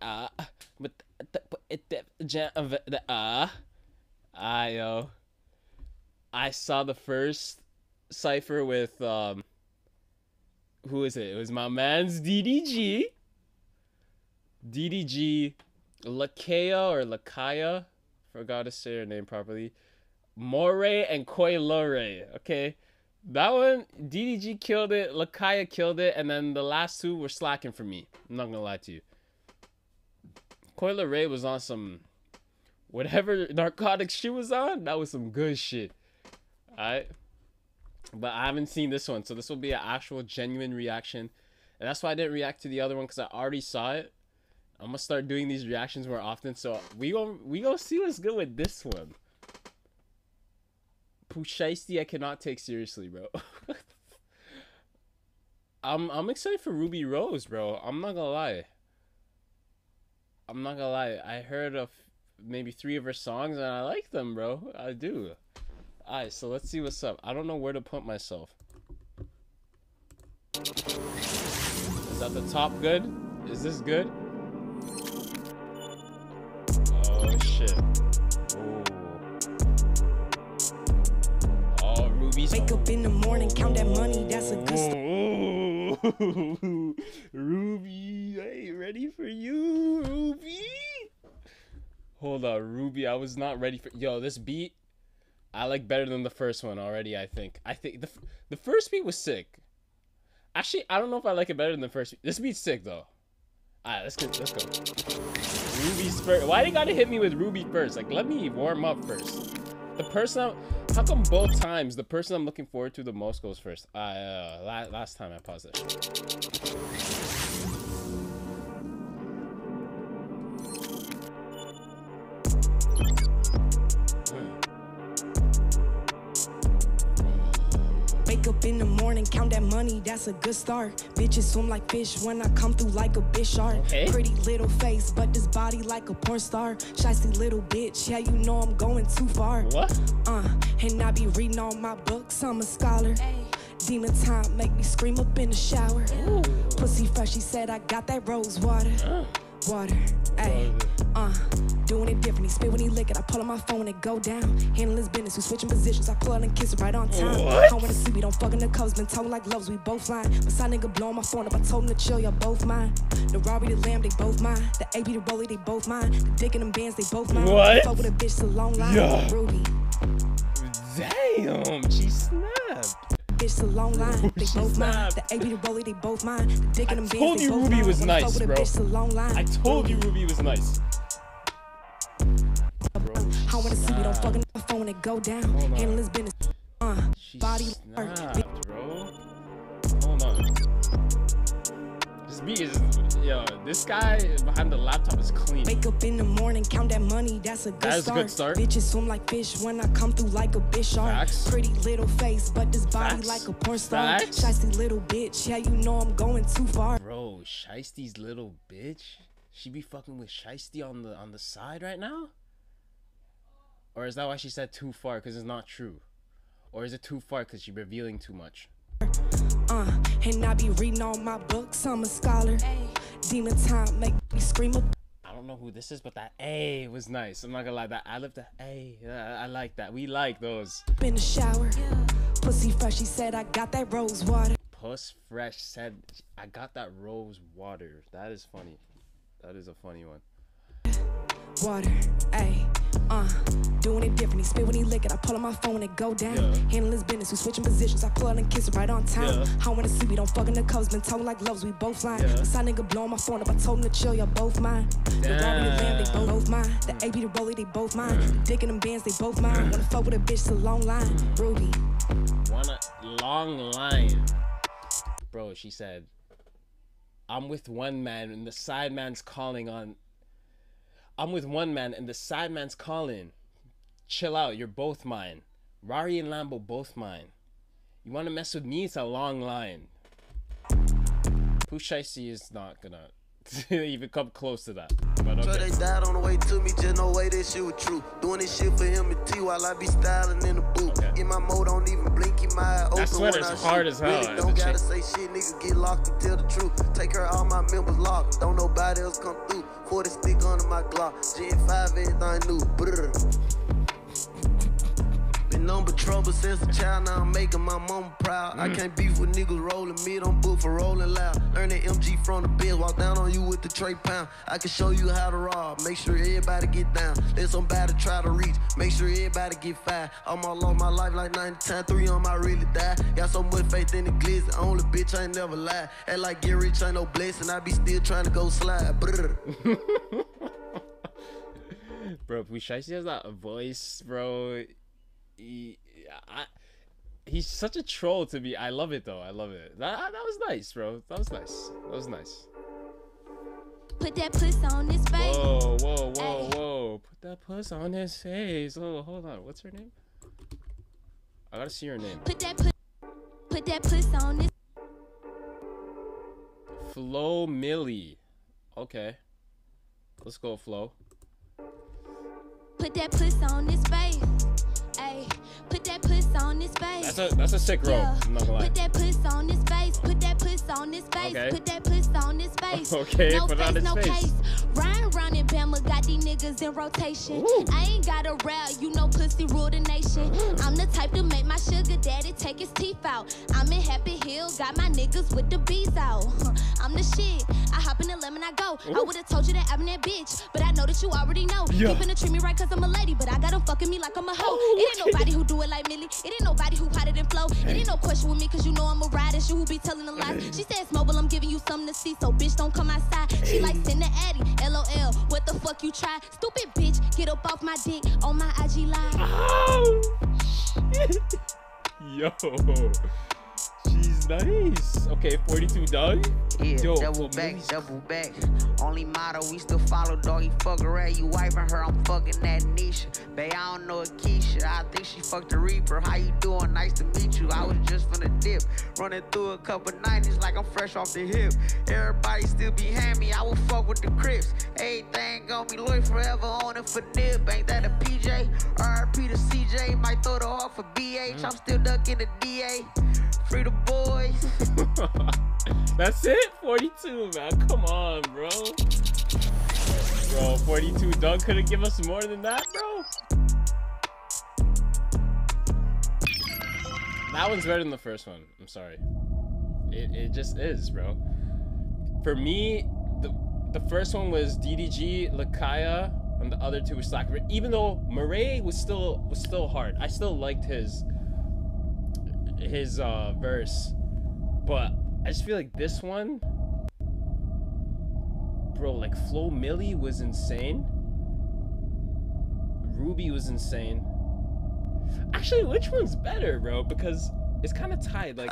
uh, the, the, uh, I, yo, I saw the first cipher with, um, who is it? It was my man's DDG. DDG, Lakeyah or Lakeyah, forgot to say her name properly. Morray and Coi Leray, okay? That one, DDG killed it, Lakeyah killed it, and then the last two were slacking for me. I'm not gonna lie to you. Coi Leray was on some whatever narcotics she was on. That was some good shit. Alright. But I haven't seen this one, so this will be an actual genuine reaction. And that's why I didn't react to the other one because I already saw it. I'm gonna start doing these reactions more often. So we gonna we gonna see what's good with this one. Pooh I cannot take seriously, bro. I'm I'm excited for Rubi Rose, bro. I'm not gonna lie. I'm not gonna lie. I heard of maybe three of her songs and I like them, bro. I do. Alright, so let's see what's up. I don't know where to put myself. Is that the top good? Is this good? Oh shit. Ooh. Oh, Rubi's. Wake up in the morning, count that money, that's a good Rubi, Ain't ready for you, Rubi. Hold on, Rubi. I was not ready for. Yo, this beat, I like better than the first one already. I think. I think the the first beat was sick. Actually, I don't know if I like it better than the first. This beat's sick though. Alright, let's go. Let's go. Rubi's first. Why they gotta hit me with Rubi first? Like, let me warm up first. The person, I'm, how come both times the person I'm looking forward to the most goes first? Uh, uh la- last time I paused it. Up in the morning, count that money, that's a good start. Bitches swim like fish when I come through like a bitch shark. Okay. Pretty little face, but this body like a porn star. Shiesty little bitch, yeah, you know I'm going too far. What? Uh, and I be reading all my books, I'm a scholar. Demon time make me scream up in the shower. Pussy fresh, she said I got that rose water. Water, ayy, uh, doing it different. He spit when he lick it. I pull on my phone and go down. Handle his business, we switching positions. I pull out and kiss her right on time. What? I wanna see we don't fuck in the covers, been told like loves, we both lying. But side nigga blowing my phone up, I told him to chill, y'all both mine. The Rari, the Lamb, they both mine. The AB, the Rolly, they both mine. The dick and them bands, they both mine. What? Fuck with a bitch, a long line. Yeah. Rubi, Damn, she snapped. Bitch, a long line. They both mine. The AB, the Rolly, they both mine. The dick and them told they you both Rubi was nice, bro. bitch, it's long line. I told you Rubi was nice. I wanna see we don't snapped. fuck in the phone and go down. Handle his business. Uh, body snapped, bro. Hold on. This beat is, yo, this guy behind the laptop is clean. Wake up in the morning, count that money, that's a good That is a start. good start. Bitches swim like fish when I come through like a bitch shark. Facts. Pretty little face, but this body Facts. like a porn star. Facts. Shiesty little bitch, yeah, you know I'm going too far. Bro, Shiesty's little bitch. She be fucking with Shiesty on the on the side right now? Or is that why she said too far? Because it's not true. Or is it too far because she's revealing too much? Uh, and I be reading all my books, I'm a scholar. Demon time make me scream up I don't know who this is, but that A was nice. I'm not gonna lie, that I love that A. Yeah, I like that. We like those. in the shower. Pussy fresh, she said I got that rose water. Puss Fresh said, I got that rose water. That is funny. That is a funny one. Water, ayy, uh, doing it. He spit when he lick it. I pull on my phone and go down. Yeah. Handle his business, we switching positions. I pull out and kiss her right on time. Yeah. I wanna see we don't fuck in the covers. Been told like loves, we both lying. Yeah. Side nigga blowing my phone up. I told him to chill, y'all both mine. The Rari, the Lamb, they both, both mine. The AB, the Rolly, they both mine. The dick and them bands, they both mine. Wanna fuck with a bitch, it's a long line. Rubi, One a long line. Bro, she said, I'm with one man and the side man's calling on. I'm with one man and the side man's calling. Chill out, you're both mine. Rari and Lambo both mine. You wanna mess with me? It's a long line. Pooh Shiesty is not gonna even come close to that. But Sure okay. they died on the way to me, just no way that shit was true. Doing this shit for him and T while I be styling in the booth. Okay. Get my mode, don't even blink in my eye. That Open sweater's when I hard shoot. as hell, Really don't gotta say shit, nigga get locked and tell the truth. Take her, all my members locked. Don't nobody else come through. 40 stick under my Glock. Gen 5, everything new. Brr. Been number trouble since a child, now I'm making my mama proud. I mm. can't beef with niggas rolling mid, I'm booked for rolling loud. Learn that MG from the biz, walk down on you with the tray pound. I can show you how to rob, make sure everybody get down. Let somebody try to reach, make sure everybody get fired. I'm all on my life like 90 times, three on my really die. Got so much faith in the glizzy, only bitch I ain't never lie. Act like get rich ain't no blessing, I be still trying to go slide. Brr. bro, Pooh Shiesty has that voice, bro. He, I, he's such a troll to me. I love it though. I love it. That, that was nice, bro. That was nice. That was nice. Put that puss on his face. Whoa, whoa, whoa, Ay. whoa. Put that puss on his face. Oh, hold on. What's her name? I gotta see her name. Put that put, put that puss on his. Flo Milli. Okay. Let's go, Flo. Put that puss on his face. Put that puss on his face. That's a that's a sick roll. Yeah. I'm not gonna lie. Put that puss on his face. Put that puss on his face. Okay. Put that puss on his face. Okay, no put face, on his no face. case. Ryan round in Bama got these niggas in rotation. Ooh. I ain't got a route, you know pussy rule the nation. I'm the type to make my sugar daddy take his teeth out. I'm in Happy Hill, got my niggas with the bees out. I'm the shit. I hop in the lemon, I go. I would've told you that I'm that bitch, but I know that you already know. Yeah. You finna treat me right cause I'm a lady, but I got him fucking me like I'm a hoe. Oh, it ain't nobody who do it like Milli. It ain't nobody who hotter than Flo. It ain't no question with me cause you know I'm a ride. It's you who be telling the lies. She says mobile, I'm giving you something to see, so bitch don't come outside. She like send the Addy, LOL. What the fuck you try? Stupid bitch, get up off my dick on my IG live. Ow! Oh, Yo, she's nice. Okay, 42 Dugg. Yeah, Yo, double back, double back. Only motto, we still follow doggy. Fuck her at you wiping her, I'm fucking that niche. Bae, I don't know a Keisha. I think she fucked the Reaper. How you doing? Nice to meet you. I was just finna dip. Running through a couple 90s like I'm fresh off the hip. Everybody still behind me, I will fuck with the Crips. Everything on be loyal forever on it for nip. Ain't that a PJ? RP to CJ, might throw the off for BH. Mm. I'm still ducking the DA. Free the boys. That's it? 42, man. Come on, bro. Bro, 42 Dugg couldn't give us more than that, bro. That one's better than the first one. I'm sorry. It, it just is, bro. For me, the the first one was DDG, Lakeyah, and the other two were Slacker. Even though Morray was still was still hard. I still liked his his uh verse. But I just feel like this one, bro, like Flo Milli was insane. Rubi was insane. Actually, which one's better, bro? Because it's kind of tied. Like